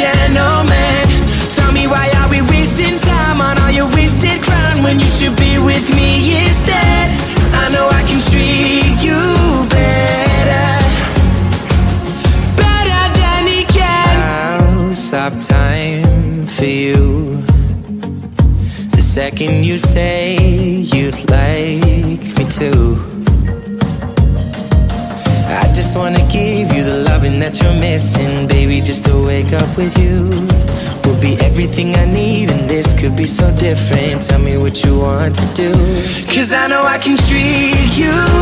gentleman. Tell me why are we wasting time on all your wasted when you should be with me instead? I know I can treat you better, better than he can. I'll stop time for you. The second you say everything I need, and this could be so different. Tell me what you want to do. Cause I know I can treat you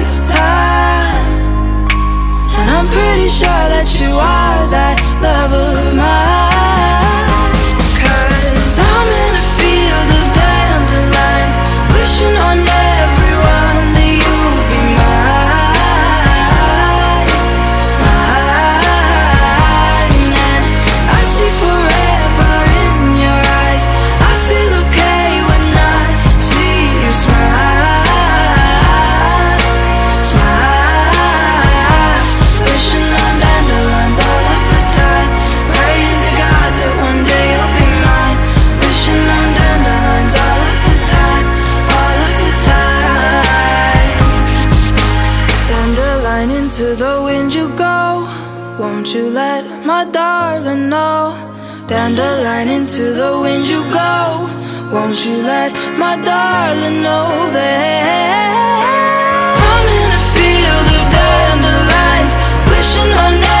Won't you let my darling know that I'm in a field of dandelions Wishing on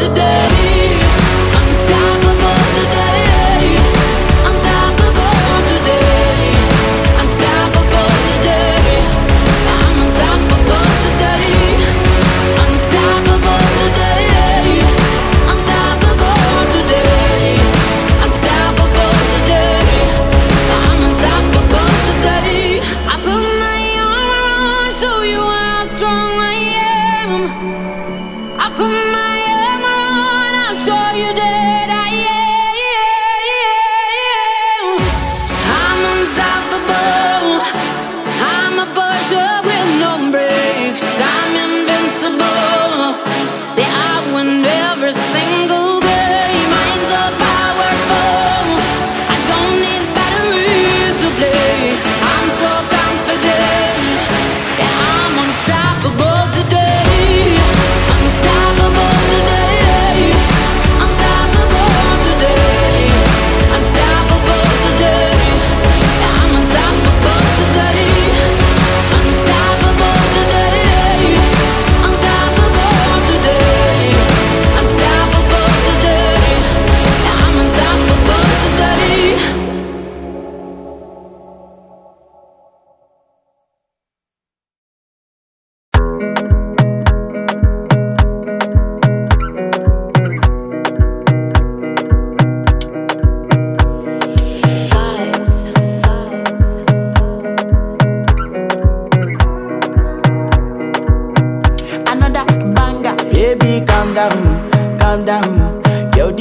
today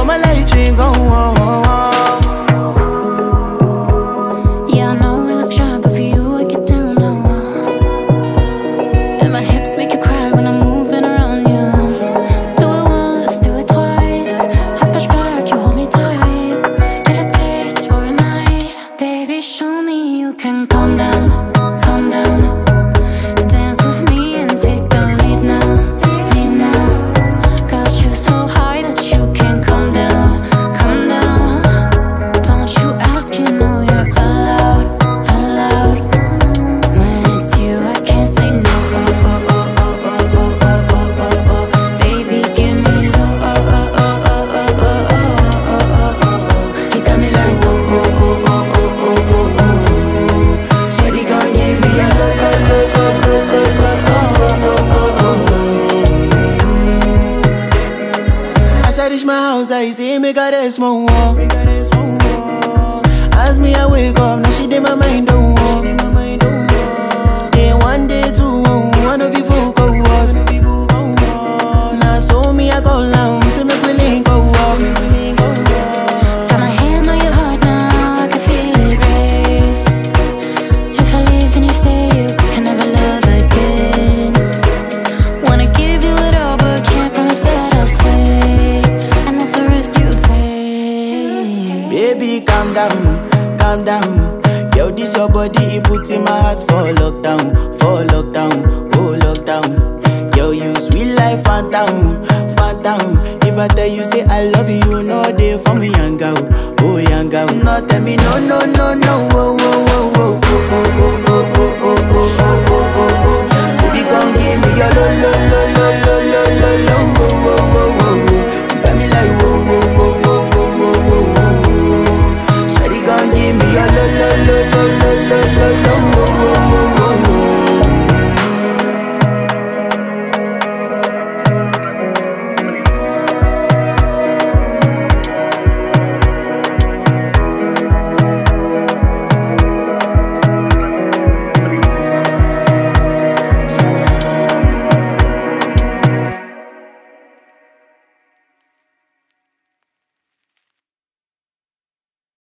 Roma